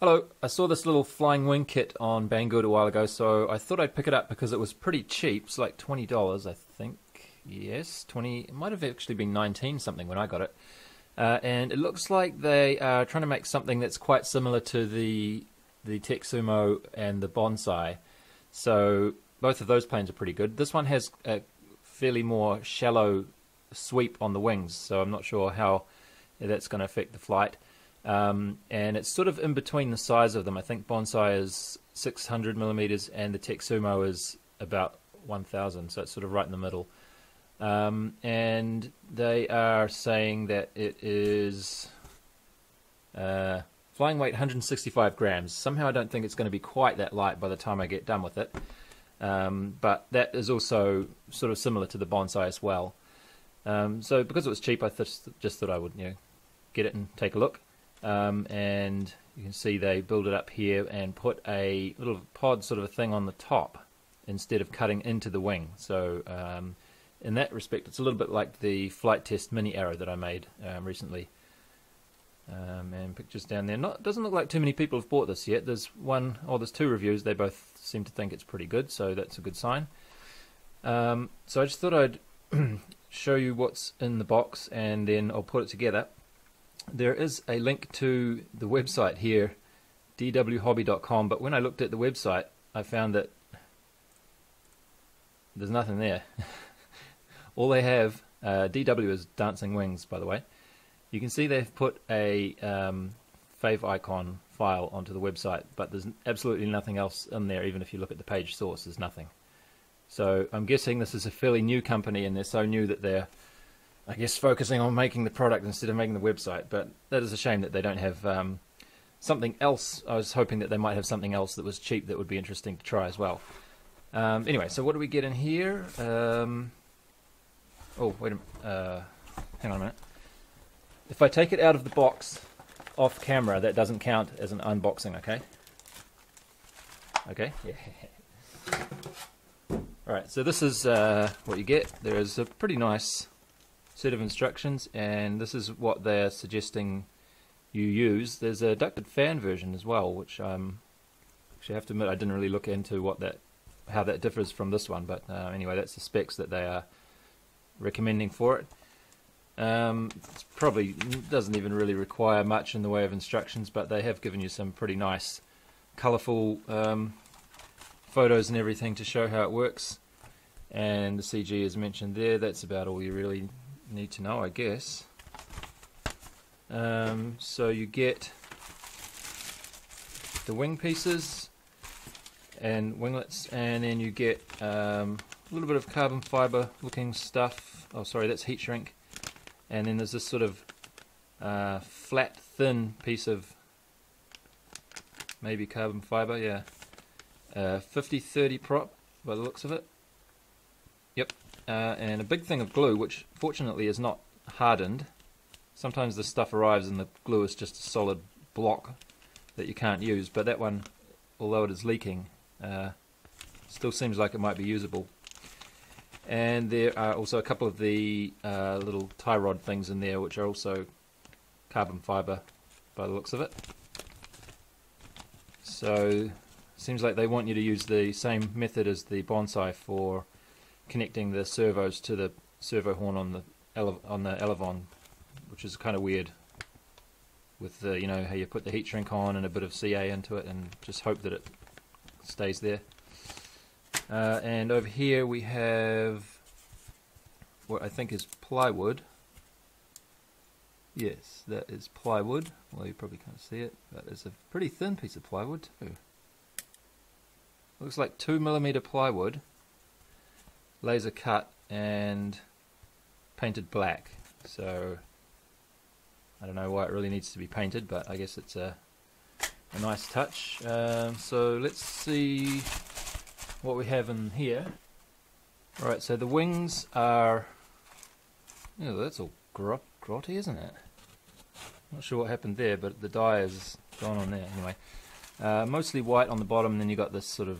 Hello, I saw this little flying wing kit on Banggood a while ago, so I thought I'd pick it up because it was pretty cheap. It's like twenty dollars, I think. Yes, twenty. It might have actually been nineteen something when I got it. Uh, and it looks like they are trying to make something that's quite similar to the the Teksumo and the Bonsai. So both of those planes are pretty good. This one has a fairly more shallow sweep on the wings, so I'm not sure how that's going to affect the flight. Um, and it's sort of in between the size of them. I think Bonsai is 600 millimeters and the Teksumo is about 1000, so it's sort of right in the middle. Um, and they are saying that it is uh, flying weight 165 grams. Somehow I don't think it's going to be quite that light by the time I get done with it. Um, but that is also sort of similar to the Bonsai as well. Um, so because it was cheap, I th- just thought I would you know get it and take a look. Um, and you can see they build it up here and put a little pod sort of a thing on the top instead of cutting into the wing. So um, in that respect, it's a little bit like the flight test mini arrow that I made um, recently. Um, and pictures down there. Not doesn't look like too many people have bought this yet. There's one, or there's two reviews. They both seem to think it's pretty good, so that's a good sign. Um, so I just thought I'd show you what's in the box, and then I'll put it together there is a link to the website here, dwhobby.com, but when I looked at the website, I found that there's nothing there. All they have, uh, DW is Dancing Wings, by the way. You can see they've put a um, favicon file onto the website, but there's absolutely nothing else in there, even if you look at the page source, there's nothing. So I'm guessing this is a fairly new company, and they're so new that they're I guess focusing on making the product instead of making the website. But that is a shame that they don't have um, something else. I was hoping that they might have something else that was cheap that would be interesting to try as well. Um, anyway, so what do we get in here? Um, oh, wait a minute. Uh, hang on a minute. If I take it out of the box off camera, that doesn't count as an unboxing, okay? Okay? Yeah. Alright, so this is uh, what you get. There is a pretty nice set of instructions and this is what they're suggesting you use. There's a ducted fan version as well which um, actually I have to admit I didn't really look into what that how that differs from this one but uh, anyway that's the specs that they are recommending for it. Um, it probably doesn't even really require much in the way of instructions but they have given you some pretty nice colourful um, photos and everything to show how it works and the CG is mentioned there that's about all you really need to know, I guess. Um, so you get the wing pieces and winglets, and then you get um, a little bit of carbon fiber looking stuff. Oh, sorry, that's heat shrink. And then there's this sort of uh, flat, thin piece of maybe carbon fiber, yeah. Uh, 50-30 prop by the looks of it. Yep, uh, and a big thing of glue, which fortunately is not hardened. Sometimes the stuff arrives and the glue is just a solid block that you can't use, but that one, although it is leaking, uh, still seems like it might be usable. And there are also a couple of the uh, little tie rod things in there, which are also carbon fiber by the looks of it. So, seems like they want you to use the same method as the bonsai for connecting the servos to the servo horn on the on the Elevon, which is kind of weird. With the you know how you put the heat shrink on and a bit of CA into it, and just hope that it stays there. Uh, and over here we have what I think is plywood. Yes, that is plywood. Well, you probably can't see it, but it's a pretty thin piece of plywood too. Looks like two millimeter plywood laser cut and painted black. So I don't know why it really needs to be painted, but I guess it's a, a nice touch. Um, so let's see what we have in here. Alright, so the wings are... Oh, that's all grot grotty, isn't it? Not sure what happened there, but the dye has gone on there. Anyway, uh, mostly white on the bottom, and then you got this sort of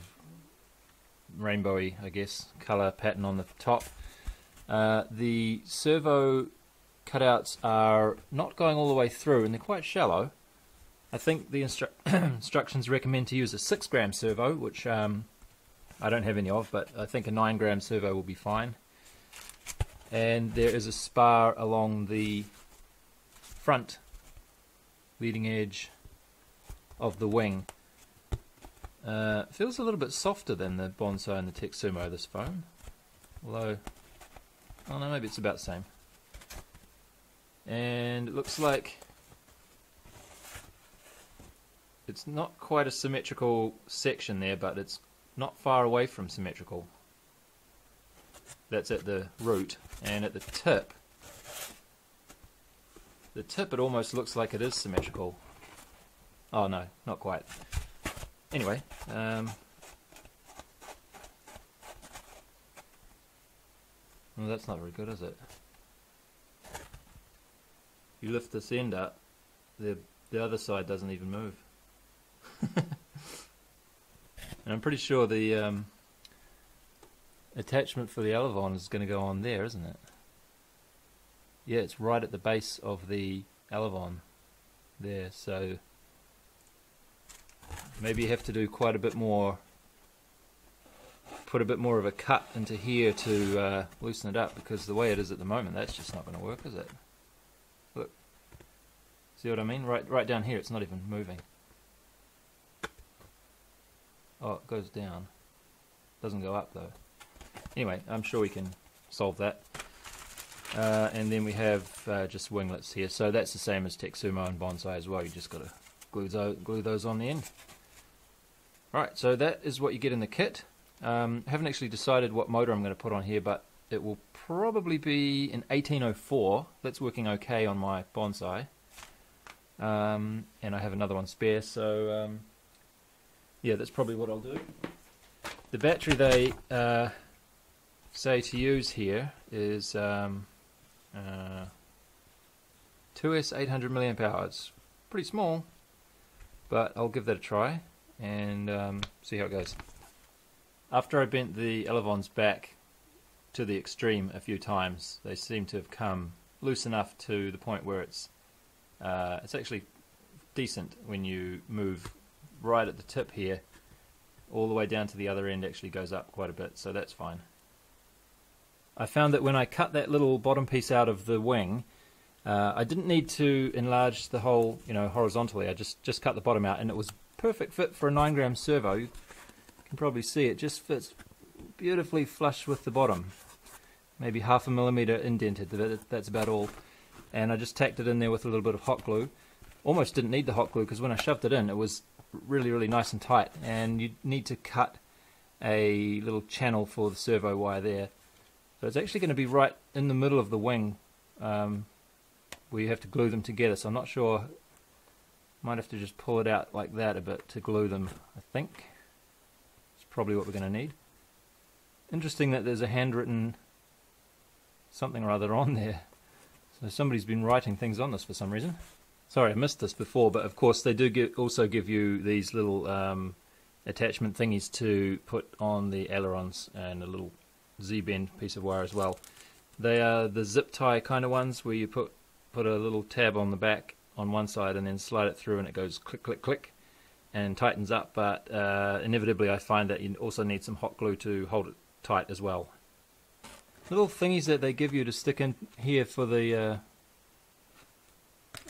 rainbowy, I guess, color pattern on the top. Uh, the servo cutouts are not going all the way through, and they're quite shallow. I think the instru instructions recommend to use a 6 gram servo, which um, I don't have any of, but I think a 9 gram servo will be fine. And there is a spar along the front leading edge of the wing. Uh, feels a little bit softer than the Bonsai and the Teksumo, this foam. Although, I don't know, maybe it's about the same. And it looks like it's not quite a symmetrical section there, but it's not far away from symmetrical. That's at the root, and at the tip, the tip it almost looks like it is symmetrical. Oh no, not quite. Anyway, um, well, that's not very good, is it? You lift this end up, the the other side doesn't even move. and I'm pretty sure the um, attachment for the Elevon is going to go on there, isn't it? Yeah, it's right at the base of the Elevon there, so maybe you have to do quite a bit more, put a bit more of a cut into here to uh, loosen it up, because the way it is at the moment, that's just not going to work, is it? Look, see what I mean? Right, right down here, it's not even moving. Oh, it goes down. Doesn't go up though. Anyway, I'm sure we can solve that. Uh, and then we have uh, just winglets here. So that's the same as Teksumo and Bonsai as well. You just got to glue those on the end. Right, so that is what you get in the kit. Um, haven't actually decided what motor I'm going to put on here, but it will probably be an 1804. That's working okay on my Bonsai. Um, and I have another one spare, so um, yeah, that's probably what I'll do. The battery they uh, say to use here is um, uh, 2S 800 milliamp hour. It's pretty small, but I'll give that a try and um, see how it goes. After I bent the Elevons back to the extreme a few times, they seem to have come loose enough to the point where it's uh, it's actually decent when you move right at the tip here all the way down to the other end actually goes up quite a bit so that's fine. I found that when I cut that little bottom piece out of the wing uh, I didn't need to enlarge the whole you know horizontally I just just cut the bottom out and it was perfect fit for a 9 gram servo you can probably see it just fits beautifully flush with the bottom maybe half a millimeter indented that's about all and I just tacked it in there with a little bit of hot glue almost didn't need the hot glue because when I shoved it in it was really, really nice and tight. And you need to cut a little channel for the servo wire there. So it's actually going to be right in the middle of the wing um, where you have to glue them together. So I'm not sure. Might have to just pull it out like that a bit to glue them, I think. It's probably what we're going to need. Interesting that there's a handwritten something or other on there. So somebody's been writing things on this for some reason. Sorry, I missed this before, but of course they do give, also give you these little um, attachment thingies to put on the ailerons and a little Z-bend piece of wire as well. They are the zip tie kind of ones where you put put a little tab on the back on one side and then slide it through and it goes click click click and tightens up but uh, inevitably I find that you also need some hot glue to hold it tight as well. Little thingies that they give you to stick in here for the uh,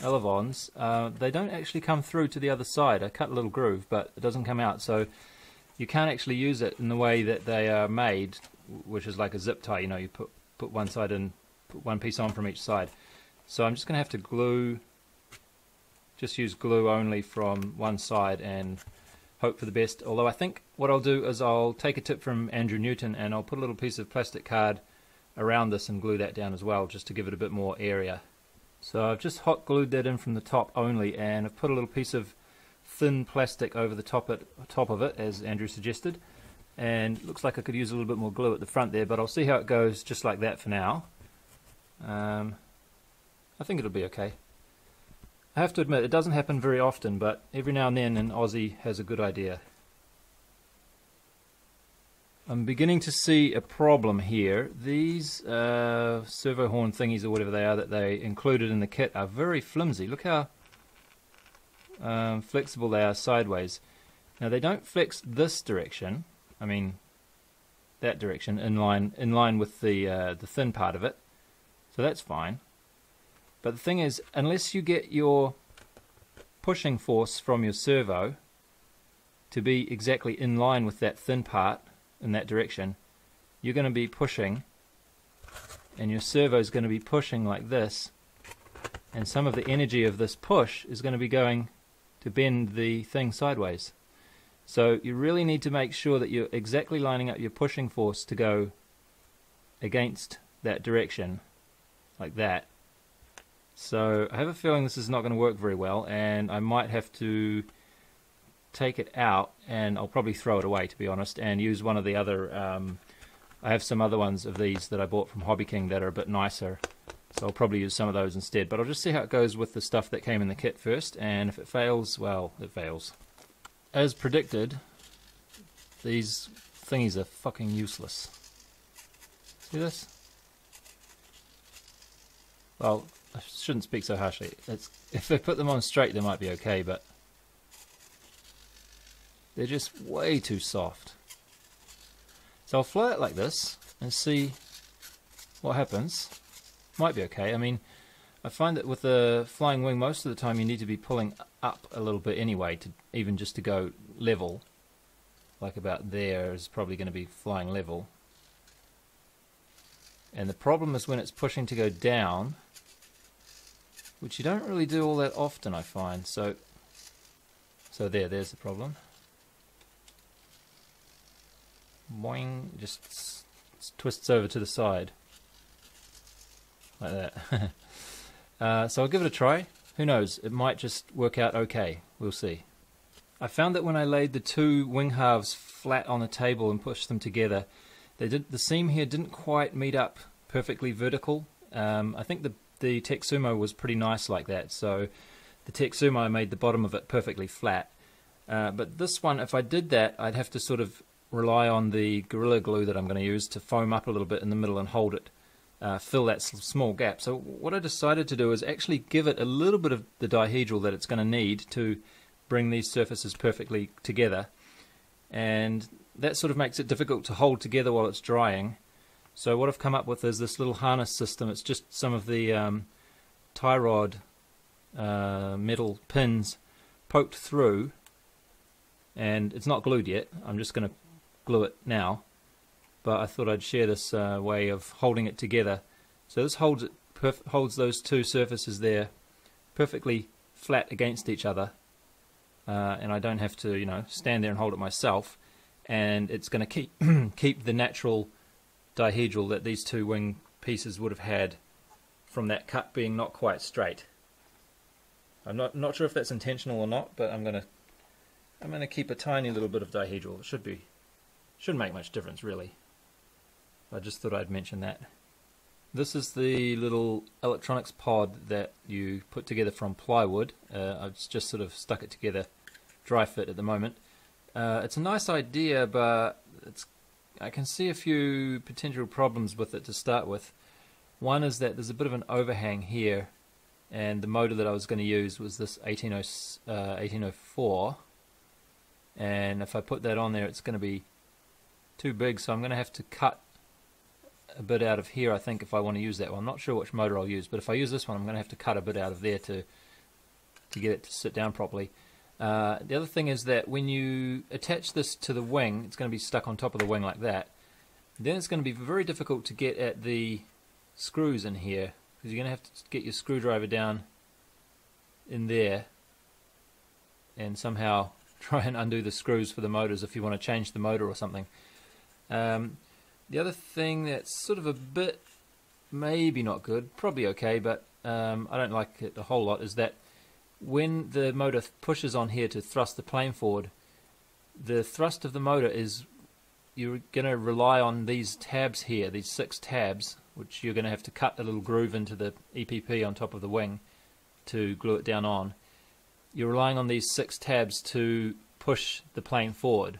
elevons, uh, they don't actually come through to the other side. I cut a little groove, but it doesn't come out. So you can't actually use it in the way that they are made, which is like a zip tie. You know, you put put one side in, put one piece on from each side. So I'm just going to have to glue, just use glue only from one side and hope for the best. Although I think what I'll do is I'll take a tip from Andrew Newton and I'll put a little piece of plastic card around this and glue that down as well, just to give it a bit more area. So I've just hot glued that in from the top only and I've put a little piece of thin plastic over the top, it, top of it as Andrew suggested and looks like I could use a little bit more glue at the front there but I'll see how it goes just like that for now. Um, I think it'll be okay. I have to admit it doesn't happen very often but every now and then an Aussie has a good idea. I'm beginning to see a problem here. These uh, servo horn thingies or whatever they are that they included in the kit are very flimsy. Look how um, flexible they are sideways. Now they don't flex this direction. I mean, that direction in line in line with the uh, the thin part of it. So that's fine. But the thing is, unless you get your pushing force from your servo to be exactly in line with that thin part in that direction, you're going to be pushing, and your servo is going to be pushing like this, and some of the energy of this push is going to be going to bend the thing sideways. So you really need to make sure that you're exactly lining up your pushing force to go against that direction, like that. So I have a feeling this is not going to work very well, and I might have to take it out, and I'll probably throw it away, to be honest, and use one of the other. Um, I have some other ones of these that I bought from Hobby King that are a bit nicer, so I'll probably use some of those instead. But I'll just see how it goes with the stuff that came in the kit first, and if it fails, well, it fails as predicted, these thingies are fucking useless. See this? Well, I shouldn't speak so harshly. It's, if I put them on straight, they might be okay, but they're just way too soft. So I'll fly it like this and see what happens. Might be okay. I mean, I find that with the flying wing, most of the time you need to be pulling up a little bit anyway, to even just to go level. Like about there is probably going to be flying level. And the problem is when it's pushing to go down, which you don't really do all that often, I find. So, so there, there's the problem. Boing, just twists over to the side, like that. Uh, so I'll give it a try. Who knows? It might just work out okay. We'll see. I found that when I laid the two wing halves flat on the table and pushed them together, they did the seam here didn't quite meet up perfectly vertical. Um, I think the the Teksumo was pretty nice like that. So the Teksumo made the bottom of it perfectly flat. Uh, but this one, if I did that, I'd have to sort of rely on the Gorilla Glue that I'm going to use to foam up a little bit in the middle and hold it uh, fill that small gap. So what I decided to do is actually give it a little bit of the dihedral that it's going to need to bring these surfaces perfectly together. And that sort of makes it difficult to hold together while it's drying. So what I've come up with is this little harness system. It's just some of the um, tie rod uh, metal pins poked through and it's not glued yet. I'm just going to glue it now but I thought I'd share this uh, way of holding it together. So this holds it holds those two surfaces there perfectly flat against each other, uh, and I don't have to you know stand there and hold it myself. And it's going to keep keep the natural dihedral that these two wing pieces would have had from that cut being not quite straight. I'm not not sure if that's intentional or not, but I'm gonna I'm gonna keep a tiny little bit of dihedral. It should be shouldn't make much difference really. I just thought I'd mention that. This is the little electronics pod that you put together from plywood. Uh, I've just sort of stuck it together dry fit at the moment. Uh, it's a nice idea, but it's I can see a few potential problems with it to start with. One is that there's a bit of an overhang here, and the motor that I was going to use was this 180, uh, 1804. And if I put that on there, it's going to be too big, so I'm going to have to cut a bit out of here, I think, if I want to use that one. I'm not sure which motor I'll use, but if I use this one, I'm going to have to cut a bit out of there to to get it to sit down properly. Uh, the other thing is that when you attach this to the wing, it's going to be stuck on top of the wing like that. Then it's going to be very difficult to get at the screws in here because you're going to have to get your screwdriver down in there and somehow try and undo the screws for the motors if you want to change the motor or something. Um, the other thing that's sort of a bit maybe not good, probably okay, but um, I don't like it a whole lot, is that when the motor pushes on here to thrust the plane forward, the thrust of the motor is you're going to rely on these tabs here, these six tabs, which you're going to have to cut a little groove into the EPP on top of the wing to glue it down on. You're relying on these six tabs to push the plane forward.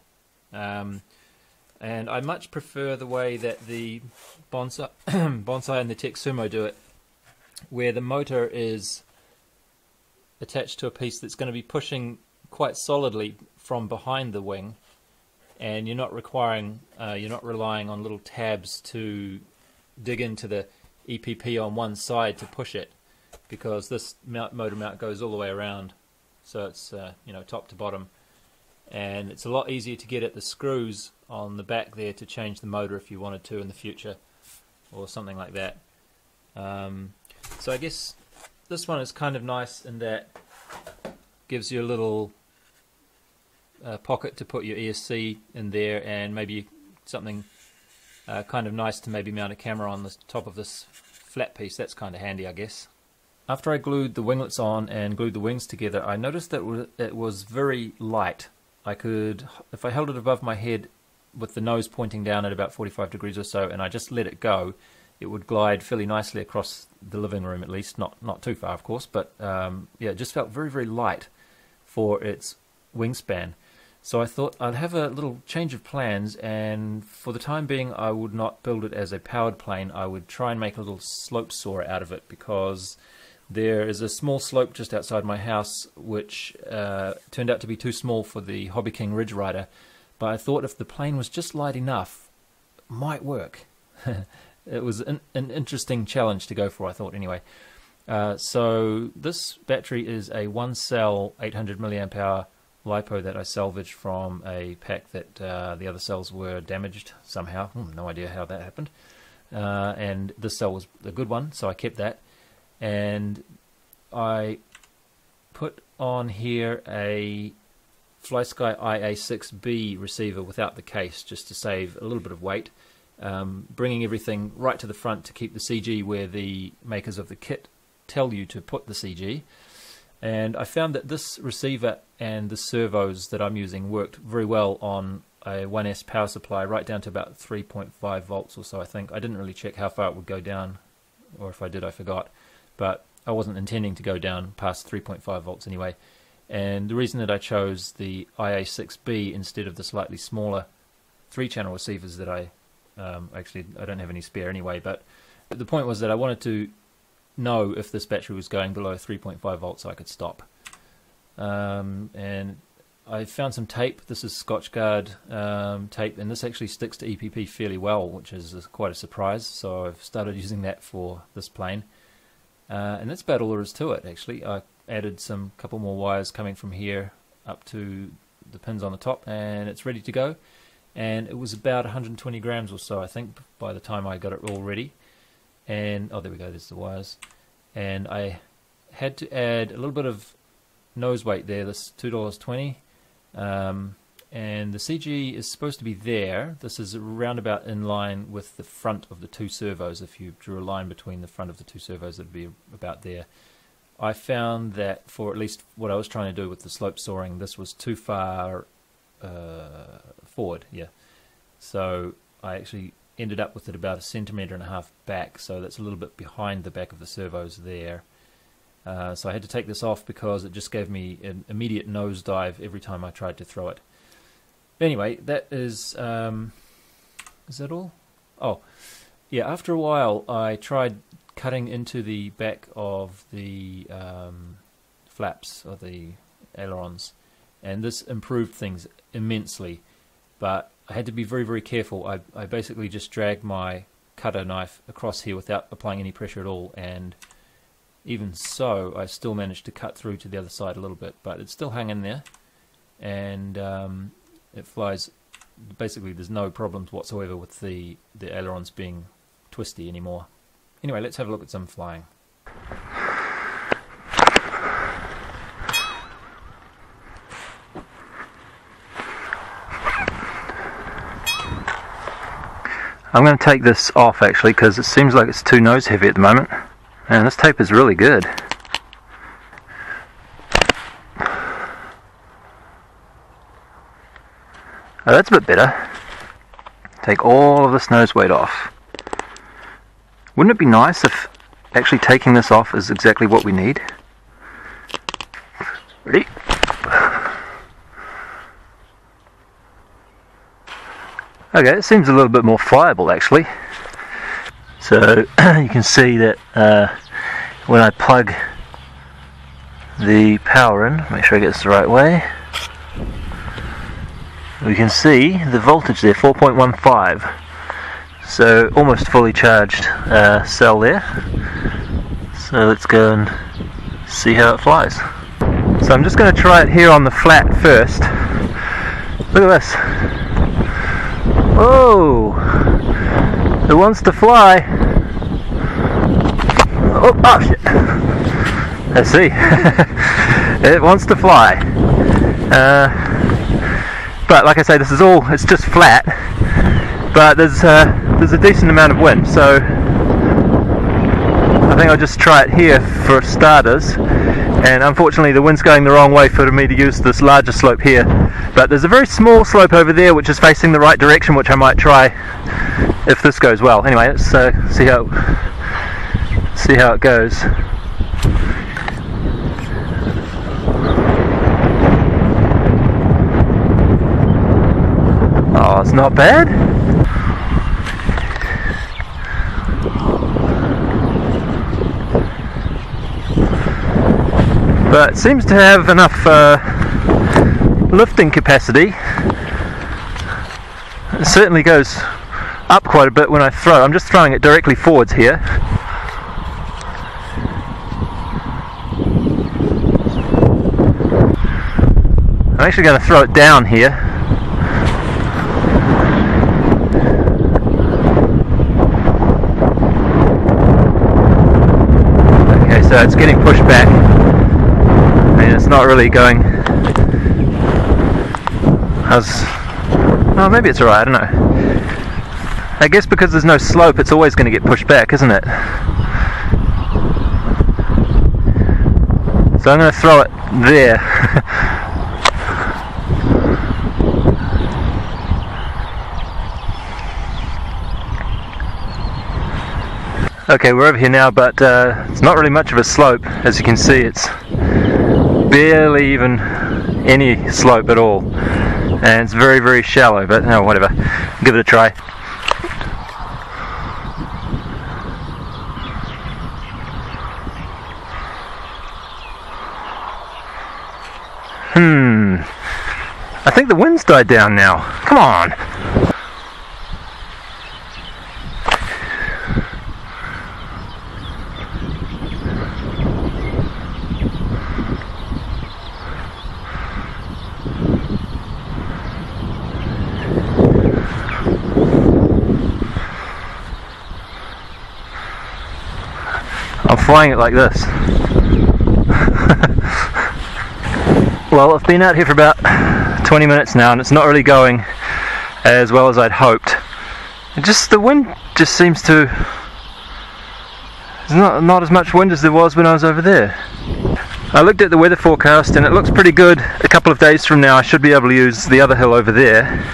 Um, and I much prefer the way that the Bonsai, Bonsai and the Teksumo do it, where the motor is attached to a piece that's going to be pushing quite solidly from behind the wing, and you're not requiring, uh, you're not relying on little tabs to dig into the EPP on one side to push it, because this mount, motor mount goes all the way around, so it's uh, you know top to bottom, and it's a lot easier to get at the screws on the back there to change the motor if you wanted to in the future, or something like that. Um, so I guess this one is kind of nice in that gives you a little uh, pocket to put your ESC in there and maybe something uh, kind of nice to maybe mount a camera on the top of this flat piece. That's kind of handy, I guess. After I glued the winglets on and glued the wings together, I noticed that it was very light. I could, if I held it above my head with the nose pointing down at about 45 degrees or so and I just let it go, it would glide fairly nicely across the living room at least, not not too far of course, but um, yeah, it just felt very very light for its wingspan. So I thought I'd have a little change of plans, and for the time being, I would not build it as a powered plane. I would try and make a little slope soarer out of it because there is a small slope just outside my house which uh, turned out to be too small for the Hobby King Ridge Rider. But I thought if the plane was just light enough, might work. it was an, an, interesting challenge to go for, I thought, anyway. Uh, so this battery is a one cell 800 milliamp hour LiPo that I salvaged from a pack that uh, the other cells were damaged somehow. Hmm, no idea how that happened. Uh, and this cell was a good one, so I kept that. And I put on here a FlySky IA6B receiver without the case just to save a little bit of weight um, bringing everything right to the front to keep the CG where the makers of the kit tell you to put the CG. And I found that this receiver and the servos that I'm using worked very well on a 1S power supply right down to about 3.5 volts or so I think. I didn't really check how far it would go down or if I did I forgot but I wasn't intending to go down past 3.5 volts anyway and the reason that I chose the IA6B instead of the slightly smaller three channel receivers that I um, actually, I don't have any spare anyway, but the point was that I wanted to know if this battery was going below 3.5 volts so I could stop. Um, and I found some tape. This is Scotchgard um, tape, and this actually sticks to EPP fairly well, which is quite a surprise. So I've started using that for this plane. Uh, and that's about all there is to it, actually. I added some couple more wires coming from here up to the pins on the top, and it's ready to go and it was about 120 grams or so I think by the time I got it all ready. And oh there we go there's the wires. And I had to add a little bit of nose weight there this $2.20 um, and the CG is supposed to be there. This is around about in line with the front of the two servos. If you drew a line between the front of the two servos it would be about there. I found that for at least what I was trying to do with the slope soaring this was too far uh, forward, yeah. So I actually ended up with it about a centimetre and a half back, so that's a little bit behind the back of the servos there. Uh, so I had to take this off because it just gave me an immediate nosedive every time I tried to throw it. Anyway, that is um, is that all? Oh, yeah. After a while, I tried cutting into the back of the um, flaps or the ailerons, and this improved things immensely but I had to be very, very careful. I, I basically just dragged my cutter knife across here without applying any pressure at all, and even so, I still managed to cut through to the other side a little bit, but it's still hanging there, and um, it flies. Basically, there's no problems whatsoever with the, the ailerons being twisty anymore. Anyway, let's have a look at some flying. I'm going to take this off actually because it seems like it's too nose heavy at the moment. And this tape is really good. Oh, that's a bit better. Take all of this nose weight off. Wouldn't it be nice if actually taking this off is exactly what we need? Ready? Okay, it seems a little bit more flyable actually. So you can see that uh, when I plug the power in, make sure I get this the right way. We can see the voltage there, 4.15. So almost fully charged uh, cell there. So let's go and see how it flies. So I'm just going to try it here on the flat first. Look at this. Oh, it wants to fly. Oh, oh shit. Let's see. it wants to fly. Uh, but like I say, this is all, it's just flat. But there's, uh, there's a decent amount of wind, so I think I'll just try it here for starters. And unfortunately, the wind's going the wrong way for me to use this larger slope here. But there's a very small slope over there which is facing the right direction, which I might try if this goes well. Anyway, let's uh, see how see how it goes. Oh, it's not bad. But it seems to have enough uh, lifting capacity. It certainly goes up quite a bit when I throw. I'm just throwing it directly forwards here. I'm actually going to throw it down here. Okay, so it's getting pushed back. And it's not really going Oh, maybe it's alright, I don't know. I guess because there's no slope, it's always going to get pushed back, isn't it? So I'm going to throw it there. okay, we're over here now, but uh, it's not really much of a slope. As you can see, it's barely even any slope at all. And it's very, very shallow, but no, whatever. Give it a try. Hmm. I think the wind's died down now. Come on. I'm flying it like this. well, I've been out here for about 20 minutes now and it's not really going as well as I'd hoped. Just the wind just seems to there's not not as much wind as there was when I was over there. I looked at the weather forecast and it looks pretty good. A couple of days from now I should be able to use the other hill over there.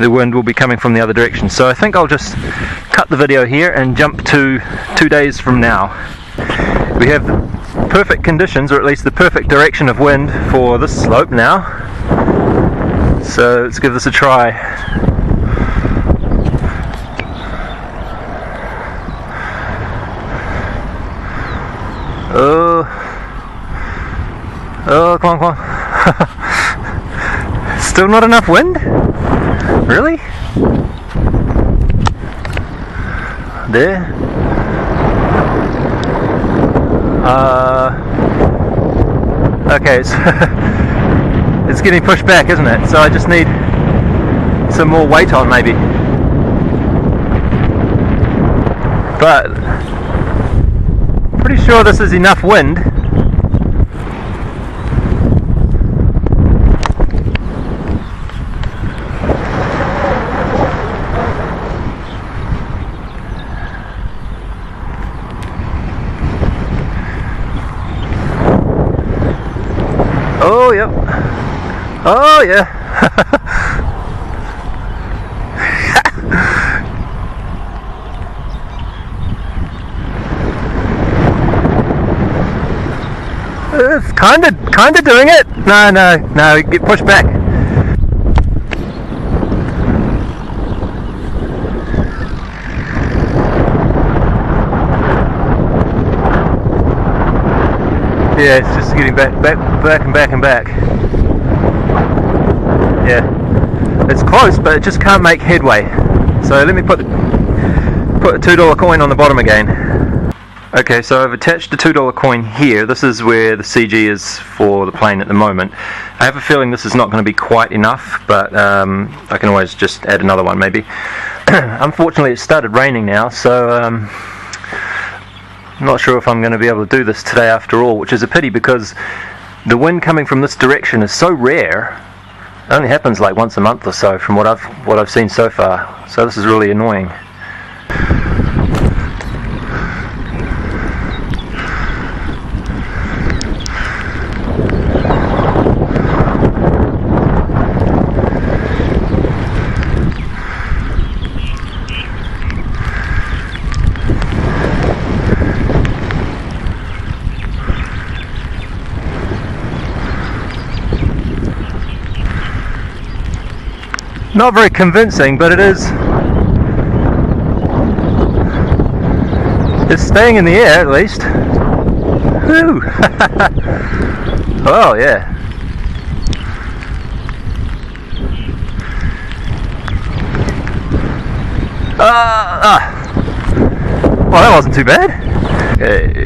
The wind will be coming from the other direction. So I think I'll just cut the video here and jump to two days from now. We have perfect conditions, or at least the perfect direction of wind for this slope now. So let's give this a try. Oh, oh, come on, come on. Still not enough wind? Really? There? Uh, okay, it's, it's getting pushed back, isn't it? So I just need some more weight on, maybe. But, pretty sure this is enough wind Oh, yep. Oh, yeah. it's kind of, kind of doing it. No, no, no. Get pushed back. Yeah, it's just getting back, back, back, and back and back. Yeah, it's close, but it just can't make headway. So let me put put a two dollar coin on the bottom again. Okay, so I've attached a two dollar coin here. This is where the CG is for the plane at the moment. I have a feeling this is not going to be quite enough, but um, I can always just add another one maybe. Unfortunately, it started raining now, so. Um, I'm not sure if I'm going to be able to do this today after all, which is a pity because the wind coming from this direction is so rare. Only happens like once a month or so from what I've what I've seen so far. So this is really annoying. Not very convincing, but it is. It's staying in the air at least. Oh yeah. Ah, ah. Well, that wasn't too bad. Okay,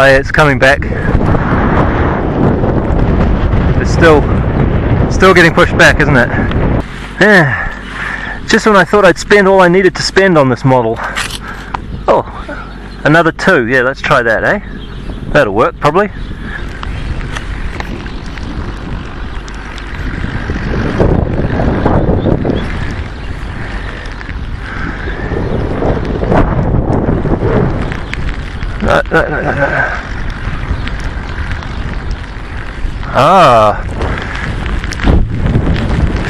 Oh yeah, it's coming back. It's still still getting pushed back, isn't it? Yeah. Just when I thought I'd spend all I needed to spend on this model. Oh, another two. Yeah, let's try that, eh? That'll work, probably. Ah.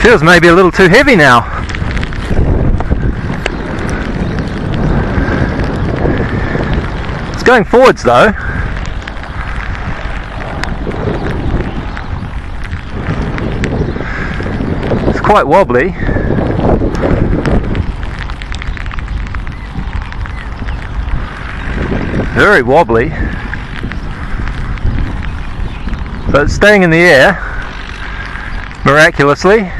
Feels maybe a little too heavy now. It's going forwards though. It's quite wobbly. Very wobbly. But staying in the air miraculously.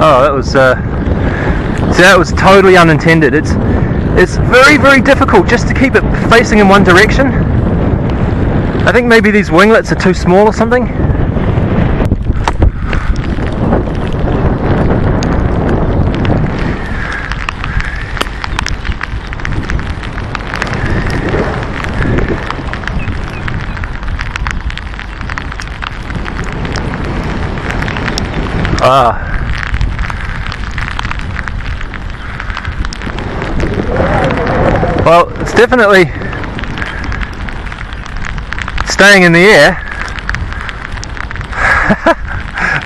Oh that was uh, see that was totally unintended. It's it's very very difficult just to keep it facing in one direction. I think maybe these winglets are too small or something Ah. Well, it's definitely staying in the air.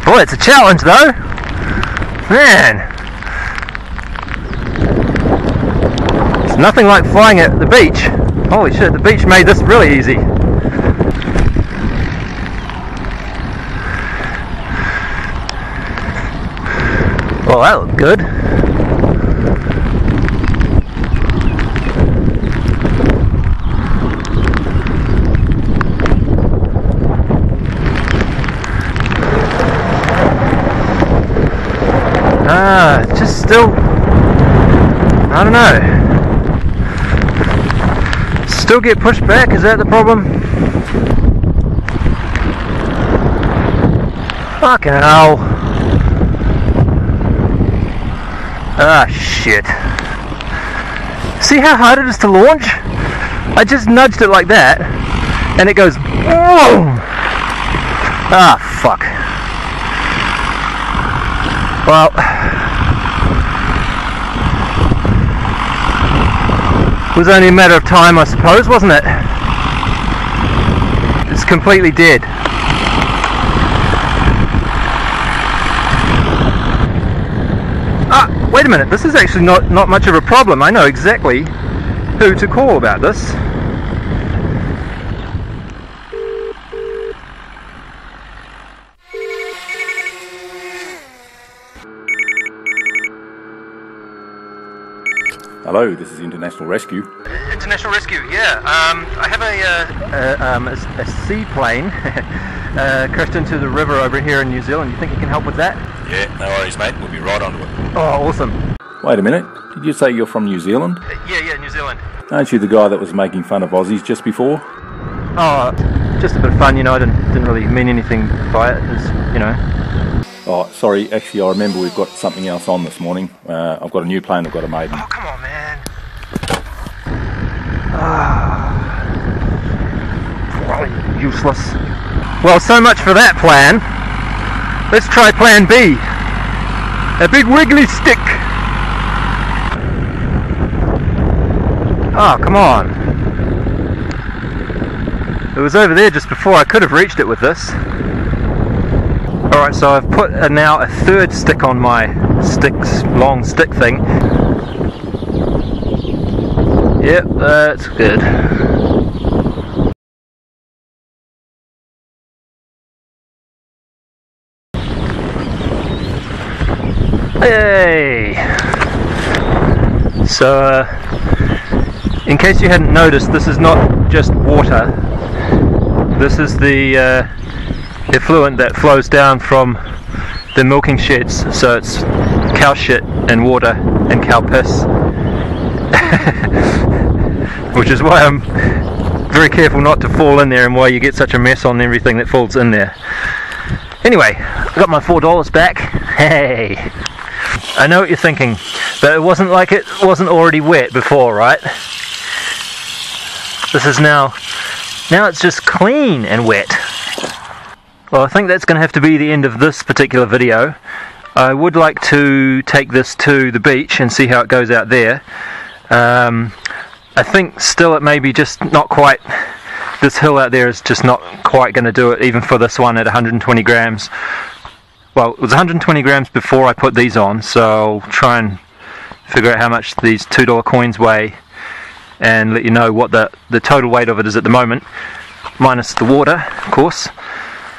Boy, it's a challenge though. Man. It's nothing like flying at the beach. Holy shit, the beach made this really easy. Well, that looked good. Ah, just still, I don't know. Still get pushed back, is that the problem? Fucking hell. Ah, shit. See how hard it is to launch? I just nudged it like that, and it goes boom! Ah, fuck. Well, it was only a matter of time, I suppose, wasn't it? It's completely dead. Wait a minute, this is actually not, not much of a problem. I know exactly who to call about this. Hello, this is International Rescue. International Rescue, yeah. Um, I have a, uh, uh, um, a, a seaplane uh, crashed into the river over here in New Zealand. You think you can help with that? Yeah, no worries, mate. We'll be right onto it. Oh, awesome. Wait a minute, did you say you're from New Zealand? Uh, yeah, yeah, New Zealand. Aren't you the guy that was making fun of Aussies just before? Oh, just a bit of fun, you know. I didn't, didn't really mean anything by it. It's, you know. Oh, sorry, actually, I remember we've got something else on this morning. Uh, I've got a new plane I've got a make. Oh, come on, man. Ah. useless. Well, so much for that plan. Let's try plan B. A big wiggly stick. Oh, come on. It was over there just before. I could have reached it with this. Alright, so I've put a, now a third stick on my sticks, long stick thing. Yep, that's good. Hey! So, uh, in case you hadn't noticed, this is not just water. This is the uh, effluent that flows down from the milking sheds. So it's cow shit and water and cow piss. Which is why I'm very careful not to fall in there and why you get such a mess on everything that falls in there. Anyway, I got my four dollars back. Hey! I know what you're thinking, but it wasn't like it wasn't already wet before, right? This is now, now it's just clean and wet. Well, I think that's going to have to be the end of this particular video. I would like to take this to the beach and see how it goes out there. Um, I think still it may be just not quite, this hill out there is just not quite going to do it even for this one at 120 grams well, it was 120 grams before I put these on, so I'll try and figure out how much these $2 coins weigh and let you know what the, the total weight of it is at the moment, minus the water, of course.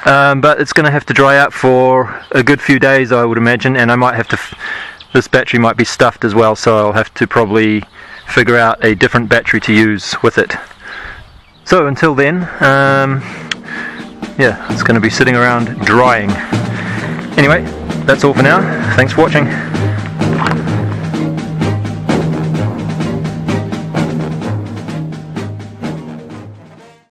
Um, but it's going to have to dry out for a good few days, I would imagine, and I might have to. This battery might be stuffed as well, so I'll have to probably figure out a different battery to use with it. So until then, um, yeah, it's going to be sitting around drying. Anyway, that's all for now. Thanks for watching.